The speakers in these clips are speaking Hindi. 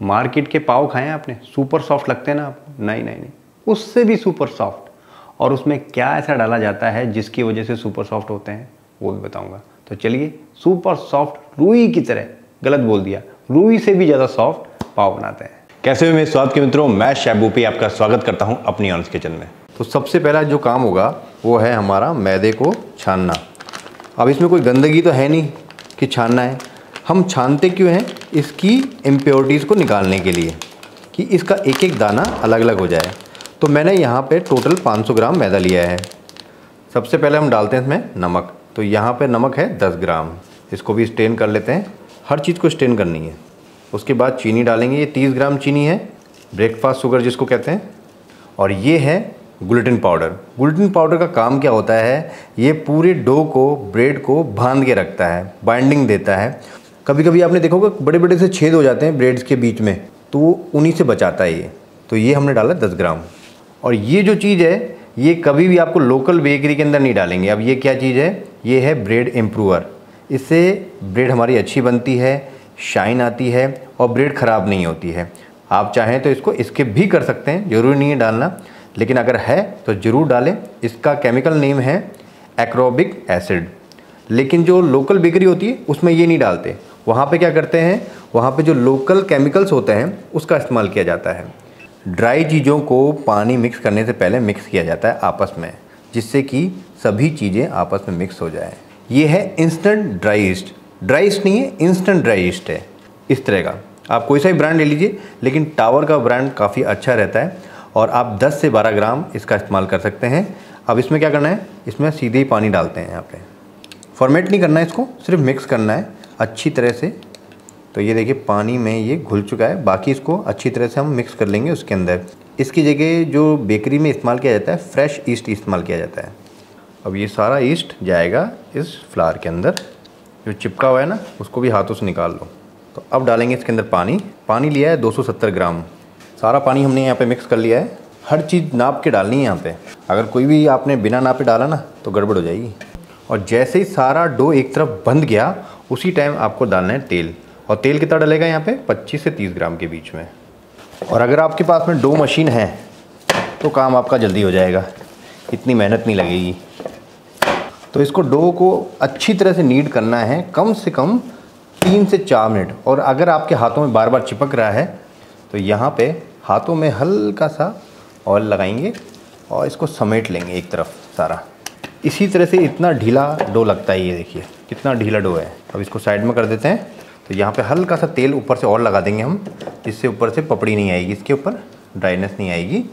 मार्केट के पाव खाए हैं आपने? सुपर सॉफ्ट लगते हैं ना आपको नहीं नहीं नहीं। उससे भी सुपर सॉफ्ट। और उसमें क्या ऐसा डाला जाता है जिसकी वजह से सुपर सॉफ्ट होते हैं वो भी बताऊँगा। तो चलिए सुपर सॉफ्ट रूई की तरह गलत बोल दिया। रूई से भी ज़्यादा सॉफ्ट पाव बनाते हैं। कैसे हुए मेरे स्वाद के मित्रों? मैं शैबूपी आपका स्वागत करता हूँ अपनी ऑनस किचन में। तो सबसे पहला जो काम होगा वो है हमारा मैदे को छानना। अब इसमें कोई गंदगी तो है नहीं कि छानना है। हम छानते क्यों हैं? इसकी इम्प्योरिटीज़ को निकालने के लिए कि इसका एक एक दाना अलग अलग हो जाए। तो मैंने यहाँ पे टोटल 500 ग्राम मैदा लिया है। सबसे पहले हम डालते हैं इसमें नमक। तो यहाँ पे नमक है 10 ग्राम। इसको भी स्टेन कर लेते हैं। हर चीज़ को स्टेन करनी है। उसके बाद चीनी डालेंगे। ये 30 ग्राम चीनी है। ब्रेकफास्ट शुगर जिसको कहते हैं। और ये है ग्लूटेन पाउडर ग्लूटेन पाउडर का काम क्या होता है? ये पूरे डो को ब्रेड को बाँध के रखता है। बाइंडिंग देता है। कभी कभी आपने देखोगे बड़े बड़े से छेद हो जाते हैं ब्रेड्स के बीच में तो वो उन्हीं से बचाता है ये। तो ये हमने डाला दस ग्राम। और ये जो चीज़ है, ये कभी भी आपको लोकल बेकरी के अंदर नहीं डालेंगे। अब ये क्या चीज़ है? ये है ब्रेड इम्प्रूवर इससे ब्रेड हमारी अच्छी बनती है, शाइन आती है और ब्रेड ख़राब नहीं होती है। आप चाहें तो इसको स्किप भी कर सकते हैं, ज़रूरी नहीं है डालना। लेकिन अगर है तो ज़रूर डालें। इसका केमिकल नेम है एक्रोबिक एसिड लेकिन जो लोकल बेकरी होती है, उसमें ये नहीं डालते। वहाँ पे क्या करते हैं? वहाँ पे जो लोकल केमिकल्स होते हैं, उसका इस्तेमाल किया जाता है। ड्राई चीज़ों को पानी मिक्स करने से पहले मिक्स किया जाता है आपस में, जिससे कि सभी चीज़ें आपस में मिक्स हो जाए। ये है instant dry yeast dry yeast नहीं है इंस्टेंट ड्राई ईस्ट है। इस तरह का। आप कोई सा भी ब्रांड ले लीजिए, लेकिन टावर का ब्रांड काफ़ी अच्छा रहता है और आप 10 से 12 ग्राम इसका इस्तेमाल कर सकते हैं। अब इसमें क्या करना है? इसमें सीधे ही पानी डालते हैं यहाँ पे। फॉर्मेट नहीं करना है इसको, सिर्फ़ मिक्स करना है। अच्छी तरह से। तो ये देखिए, पानी में ये घुल चुका है। बाकी इसको अच्छी तरह से हम मिक्स कर लेंगे उसके अंदर। इसकी जगह जो बेकरी में इस्तेमाल किया जाता है, फ्रेश ईस्ट इस्तेमाल किया जाता है। अब ये सारा ईस्ट जाएगा इस फ्लावर के अंदर। जो चिपका हुआ है ना, उसको भी हाथों से निकाल लो। तो अब डालेंगे इसके अंदर पानी। पानी लिया है 270 ग्राम। सारा पानी हमने यहाँ पे मिक्स कर लिया है। हर चीज़ नाप के डालनी है यहाँ पे। अगर कोई भी आपने बिना नापे डाला ना तो गड़बड़ हो जाएगी। और जैसे ही सारा डो एक तरफ़ बंद गया उसी टाइम आपको डालना है तेल। और तेल कितना डलेगा यहाँ पे? 25 से 30 ग्राम के बीच में। और अगर आपके पास में डो मशीन है तो काम आपका जल्दी हो जाएगा। इतनी मेहनत नहीं लगेगी। तो इसको डो को अच्छी तरह से नीड करना है, कम से कम तीन से चार मिनट। और अगर आपके हाथों में बार बार चिपक रहा है तो यहाँ पे हाथों में हल्का सा ऑयल लगाएँगे और इसको समेट लेंगे एक तरफ़ सारा। इसी तरह से इतना ढीला डो लगता है ये देखिए। कितना ढीला डो है। अब इसको साइड में कर देते हैं। तो यहाँ पे हल्का सा तेल ऊपर से और लगा देंगे हम, जिससे ऊपर से पपड़ी नहीं आएगी, इसके ऊपर ड्राइनेस नहीं आएगी।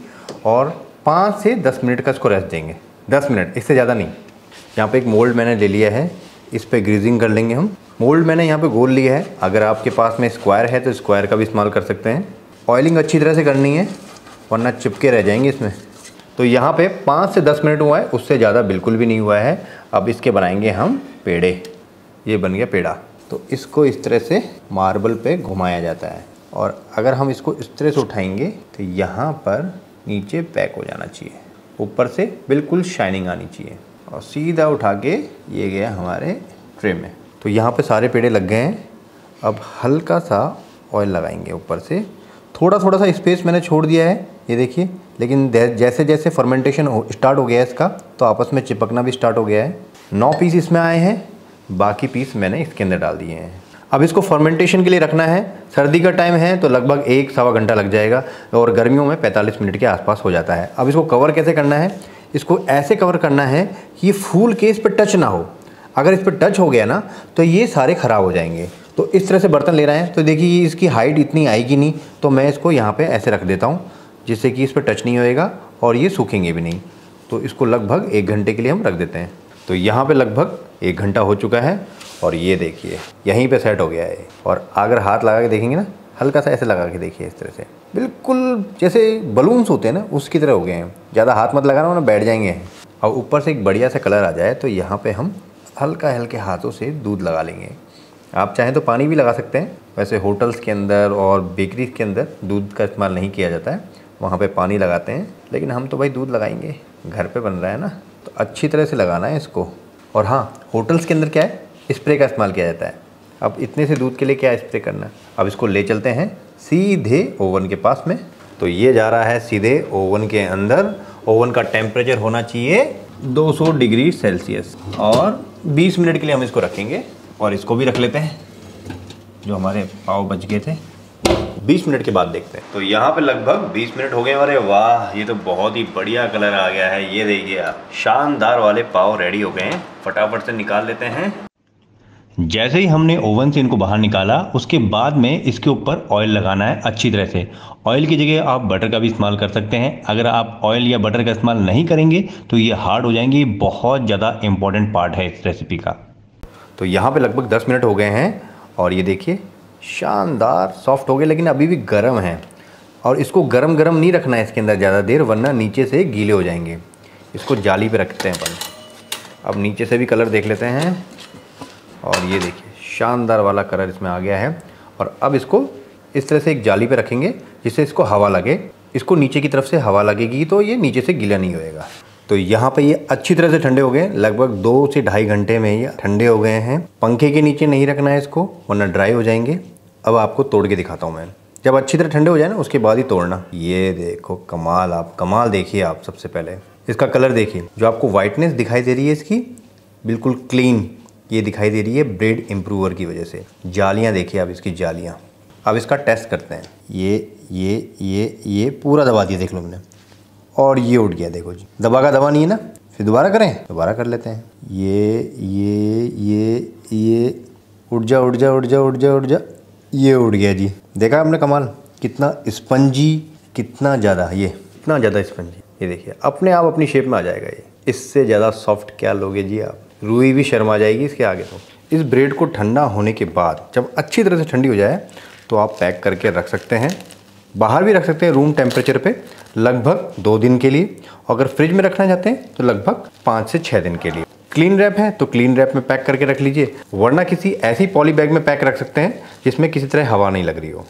और पाँच से दस मिनट का इसको रेस्ट देंगे। दस मिनट, इससे ज़्यादा नहीं। यहाँ पे एक मोल्ड मैंने ले लिया है। इस पर ग्रीजिंग कर लेंगे हम। मोल्ड मैंने यहाँ पे गोल लिया है। अगर आपके पास में स्क्वायर है तो स्क्वायर का भी इस्तेमाल कर सकते हैं। ऑयलिंग अच्छी तरह से करनी है, वरना चिपके रह जाएँगे इसमें। तो यहाँ पे पाँच से दस मिनट हुआ है, उससे ज़्यादा बिल्कुल भी नहीं हुआ है। अब इसके बनाएँगे हम पेड़े, ये बन गया पेड़ा। तो इसको इस तरह से मार्बल पे घुमाया जाता है। और अगर हम इसको इस तरह से उठाएँगे तो यहाँ पर नीचे पैक हो जाना चाहिए। ऊपर से बिल्कुल शाइनिंग आनी चाहिए। और सीधा उठा के ये गया हमारे ट्रे में। तो यहाँ पे सारे पेड़े लग गए हैं। अब हल्का सा ऑयल लगाएँगे ऊपर से। थोड़ा थोड़ा सा स्पेस मैंने छोड़ दिया है, ये देखिए। लेकिन जैसे जैसे फर्मेंटेशन स्टार्ट हो गया है इसका तो आपस में चिपकना भी स्टार्ट हो गया है। नौ पीस इसमें आए हैं, बाकी पीस मैंने इसके अंदर डाल दिए हैं। अब इसको फर्मेंटेशन के लिए रखना है। सर्दी का टाइम है तो लगभग एक सवा घंटा लग जाएगा और गर्मियों में 45 मिनट के आसपास हो जाता है। अब इसको कवर कैसे करना है? इसको ऐसे कवर करना है कि फूल के इस पर टच ना हो। अगर इस पर टच हो गया ना तो ये सारे ख़राब हो जाएँगे। तो इस तरह से बर्तन ले रहे हैं। तो देखिए, इसकी हाइट इतनी आएगी नहीं तो मैं इसको यहाँ पर ऐसे रख देता हूँ, जिससे कि इस पर टच नहीं होएगा और ये सूखेंगे भी नहीं। तो इसको लगभग एक घंटे के लिए हम रख देते हैं। तो यहाँ पे लगभग एक घंटा हो चुका है और ये देखिए, यहीं पे सेट हो गया है। और अगर हाथ लगा के देखेंगे ना, हल्का सा ऐसे लगा के देखिए इस तरह से। बिल्कुल जैसे बलून्स होते हैं ना, उसकी तरह हो गए हैं। ज़्यादा हाथ मत लगाना ना बैठ जाएँगे। और ऊपर से एक बढ़िया सा कलर आ जाए तो यहाँ पे हम हल्का हल्के हाथों से दूध लगा लेंगे। आप चाहें तो पानी भी लगा सकते हैं। वैसे होटल्स के अंदर और बेकरीज के अंदर दूध का इस्तेमाल नहीं किया जाता है। वहाँ पे पानी लगाते हैं, लेकिन हम तो भाई दूध लगाएँगे। घर पे बन रहा है ना। अच्छी तरह से लगाना है इसको। और हाँ होटल्स के अंदर क्या है? स्प्रे का इस्तेमाल किया जाता है। अब इतने से दूध के लिए क्या स्प्रे करना है? अब इसको ले चलते हैं सीधे ओवन के पास में। तो ये जा रहा है सीधे ओवन के अंदर। ओवन का टेम्परेचर होना चाहिए 200 डिग्री सेल्सियस। और 20 मिनट के लिए हम इसको रखेंगे और इसको भी रख लेते हैं। जो हमारे पाव बच गए थे। 20 मिनट के बाद देखते हैं। तो यहाँ पे लगभग 20 मिनट हो गए हमारे। वाह ये तो बहुत ही बढ़िया कलर आ गया है। ये देखिए आप शानदार वाले पाव रेडी हो गए हैं। फटाफट से निकाल लेते हैं। जैसे ही हमने ओवन से इनको बाहर निकाला उसके बाद में इसके ऊपर ऑयल लगाना है अच्छी तरह से। ऑयल की जगह आप बटर का भी इस्तेमाल कर सकते हैं। अगर आप ऑयल या बटर का इस्तेमाल नहीं करेंगे तो ये हार्ड हो जाएँगे। बहुत ज़्यादा इंपॉर्टेंट पार्ट है इस रेसिपी का। तो यहाँ पे लगभग 10 मिनट हो गए हैं। और ये देखिए शानदार सॉफ्ट हो गए, लेकिन अभी भी गर्म है। और इसको गर्म गर्म नहीं रखना है इसके अंदर ज़्यादा देर, वरना नीचे से गीले हो जाएँगे। इसको जाली पे रखते हैं अपन। अब नीचे से भी कलर देख लेते हैं। और ये देखिए, शानदार वाला कलर इसमें आ गया है। और अब इसको इस तरह से एक जाली पे रखेंगे, जिससे इसको हवा लगे। इसको नीचे की तरफ़ से हवा लगेगी तो ये नीचे से गीला नहीं होएगा। तो यहाँ पे ये अच्छी तरह से ठंडे हो गए लगभग दो से ढाई घंटे में ये ठंडे हो गए हैं। पंखे के नीचे नहीं रखना है इसको, वरना ड्राई हो जाएँगे। अब आपको तोड़ के दिखाता हूँ मैं। जब अच्छी तरह ठंडे हो जाए ना, उसके बाद ही तोड़ना। ये देखो, कमाल आप, कमाल देखिए आप सबसे पहले। इसका कलर देखिए। जो आपको वाइटनेस दिखाई दे रही है इसकी, बिल्कुल क्लीन ये दिखाई दे रही है ब्रेड इम्प्रूवर की वजह से। जालियाँ देखिए आप इसकी, जालियाँ। अब इसका टेस्ट करते हैं। ये ये ये ये पूरा दबा दिया देख लो मैंने। और ये उठ गया, देखो जी। दबा का दबा नहीं है ना? फिर दोबारा करें? दोबारा कर लेते हैं। ये ये ये ये, उठ जा उठ जा उठ जा उठ जा उठ जा। ये उड़ गया जी। देखा आपने कमाल? कितना स्पंजी, कितना ज़्यादा, ये। कितना ज़्यादा स्पंजी। ये देखिए, अपने आप अपनी शेप में आ जाएगा ये। इससे ज़्यादा सॉफ्ट क्या लोगे जी आप? रुई भी शर्मा जाएगी इसके आगे तो। इस ब्रेड को ठंडा होने के बाद, जब अच्छी तरह से ठंडी हो जाए तो आप पैक करके रख सकते हैं। बाहर भी रख सकते हैं रूम टेम्परेचर पे लगभग दो दिन के लिए। और अगर फ्रिज में रखना चाहते हैं तो लगभग पाँच से छः दिन के लिए। क्लीन रैप है तो क्लीन रैप में पैक करके रख लीजिए। वरना किसी ऐसी पॉली बैग में पैक रख सकते हैं, जिसमें किसी तरह हवा नहीं लग रही हो।